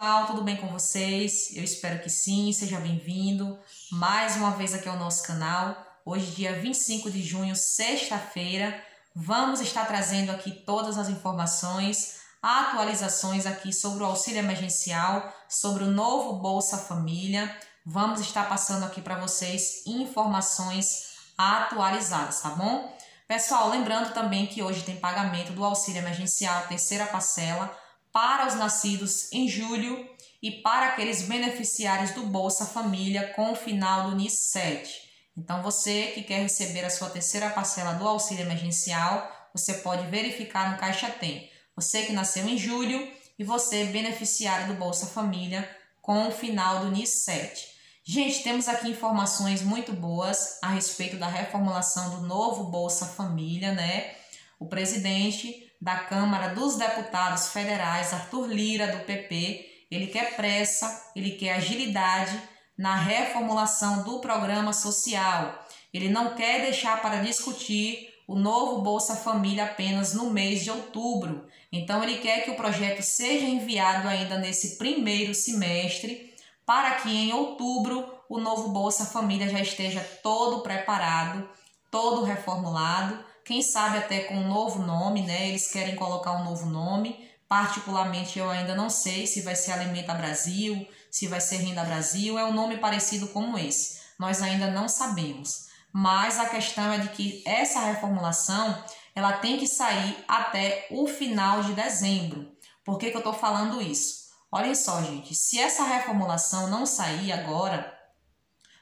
Pessoal, tudo bem com vocês? Eu espero que sim, seja bem-vindo mais uma vez aqui ao nosso canal. Hoje, dia 25 de junho, sexta-feira, vamos estar trazendo aqui todas as informações, atualizações aqui sobre o auxílio emergencial, sobre o novo Bolsa Família. Vamos estar passando aqui para vocês informações atualizadas, tá bom? Pessoal, lembrando também que hoje tem pagamento do auxílio emergencial, terceira parcela para os nascidos em julho e para aqueles beneficiários do Bolsa Família com o final do NIS 7. Então, você que quer receber a sua terceira parcela do auxílio emergencial, você pode verificar no Caixa Tem. Você que nasceu em julho e você beneficiário do Bolsa Família com o final do NIS 7. Gente, temos aqui informações muito boas a respeito da reformulação do novo Bolsa Família, né? O presidente da Câmara dos Deputados Federais, Arthur Lira, do PP, ele quer pressa, ele quer agilidade na reformulação do programa social. Ele não quer deixar para discutir o novo Bolsa Família apenas no mês de outubro. Então, ele quer que o projeto seja enviado ainda nesse primeiro semestre, para que em outubro o novo Bolsa Família já esteja todo preparado, todo reformulado quem sabe até com um novo nome, né? Eles querem colocar um novo nome. Particularmente eu ainda não sei se vai ser Alimenta Brasil, se vai ser Renda Brasil, é um nome parecido como esse. Nós ainda não sabemos. Mas a questão é de que essa reformulação ela tem que sair até o final de dezembro. Por que, que eu estou falando isso? Olhem só, gente, se essa reformulação não sair agora,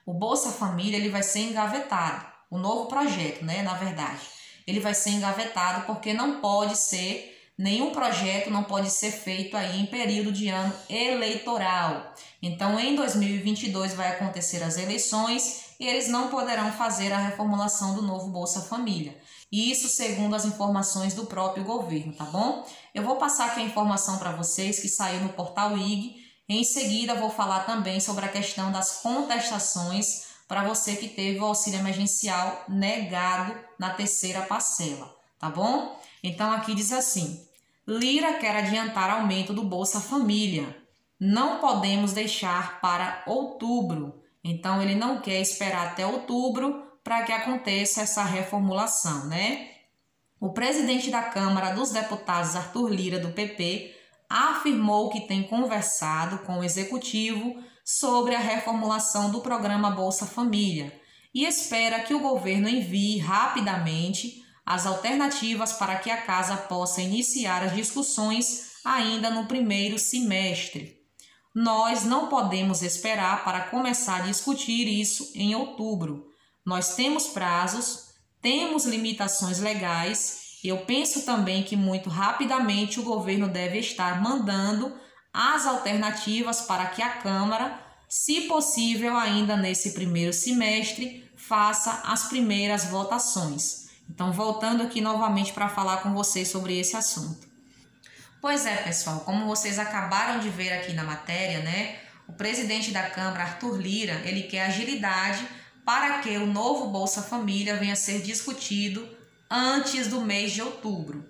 o Bolsa Família ele vai ser engavetado. O novo projeto, né? Na verdade ele vai ser engavetado porque não pode ser nenhum projeto não pode ser feito aí em período de ano eleitoral. Então, em 2022 vai acontecer as eleições e eles não poderão fazer a reformulação do novo Bolsa Família. Isso segundo as informações do próprio governo, tá bom? Eu vou passar aqui a informação para vocês que saiu no portal IG. Em seguida, vou falar também sobre a questão das contestações para você que teve o auxílio emergencial negado na terceira parcela, tá bom? Então aqui diz assim: Lira quer adiantar aumento do Bolsa Família. Não podemos deixar para outubro. Então ele não quer esperar até outubro para que aconteça essa reformulação, né? O presidente da Câmara dos Deputados, Arthur Lira, do PP, afirmou que tem conversado com o executivo sobre a reformulação do programa Bolsa Família e espera que o governo envie rapidamente as alternativas para que a casa possa iniciar as discussões ainda no primeiro semestre. Nós não podemos esperar para começar a discutir isso em outubro. Nós temos prazos, temos limitações legais. Eu penso também que muito rapidamente o governo deve estar mandando as alternativas para que a Câmara, se possível ainda nesse primeiro semestre, faça as primeiras votações. Então, voltando aqui novamente para falar com vocês sobre esse assunto. Pois é, pessoal, como vocês acabaram de ver aqui na matéria, né? O presidente da Câmara, Arthur Lira, ele quer agilidade para que o novo Bolsa Família venha a ser discutido antes do mês de outubro.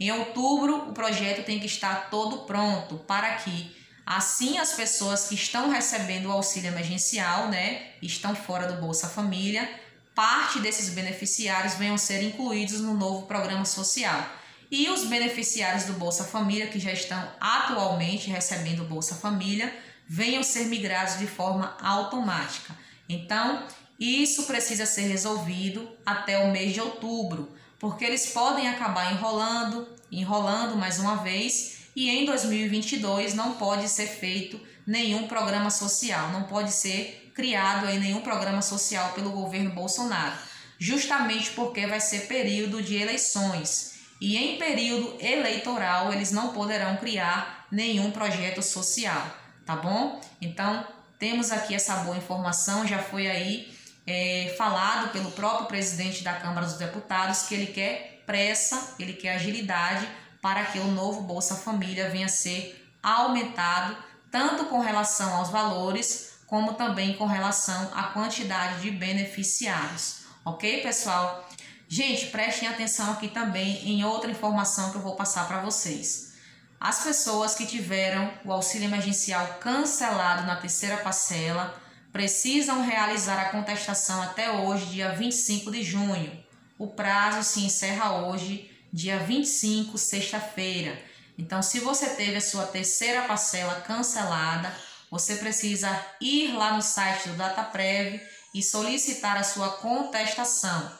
Em outubro, o projeto tem que estar todo pronto para que assim as pessoas que estão recebendo o auxílio emergencial, né, estão fora do Bolsa Família, parte desses beneficiários venham ser incluídos no novo programa social. E os beneficiários do Bolsa Família que já estão atualmente recebendo o Bolsa Família venham ser migrados de forma automática. Então, isso precisa ser resolvido até o mês de outubro porque eles podem acabar enrolando, enrolando mais uma vez, e em 2022 não pode ser feito nenhum programa social, não pode ser criado aí nenhum programa social pelo governo Bolsonaro, justamente porque vai ser período de eleições. E em período eleitoral eles não poderão criar nenhum projeto social, tá bom? Então, temos aqui essa boa informação, já foi aí é, falado pelo próprio presidente da Câmara dos Deputados que ele quer pressa, ele quer agilidade para que o novo Bolsa Família venha a ser aumentado, tanto com relação aos valores, como também com relação à quantidade de beneficiários. Ok, pessoal? Gente, prestem atenção aqui também em outra informação que eu vou passar para vocês. As pessoas que tiveram o auxílio emergencial cancelado na terceira parcela precisam realizar a contestação até hoje, dia 25 de junho. O prazo se encerra hoje, dia 25, sexta-feira. Então, se você teve a sua terceira parcela cancelada, você precisa ir lá no site do DataPrev e solicitar a sua contestação.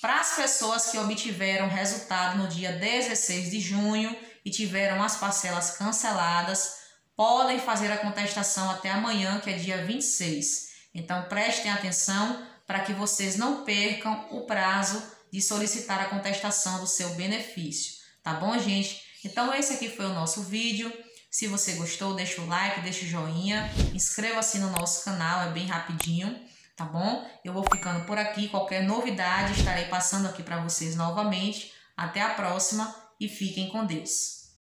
Para as pessoas que obtiveram resultado no dia 16 de junho e tiveram as parcelas canceladas, podem fazer a contestação até amanhã, que é dia 26. Então prestem atenção para que vocês não percam o prazo de solicitar a contestação do seu benefício. Tá bom, gente? Então esse aqui foi o nosso vídeo. Se você gostou, deixa o like, deixa o joinha, inscreva-se no nosso canal, é bem rapidinho tá bom? Eu vou ficando por aqui. Qualquer novidade estarei passando aqui para vocês novamente. Até a próxima e fiquem com Deus.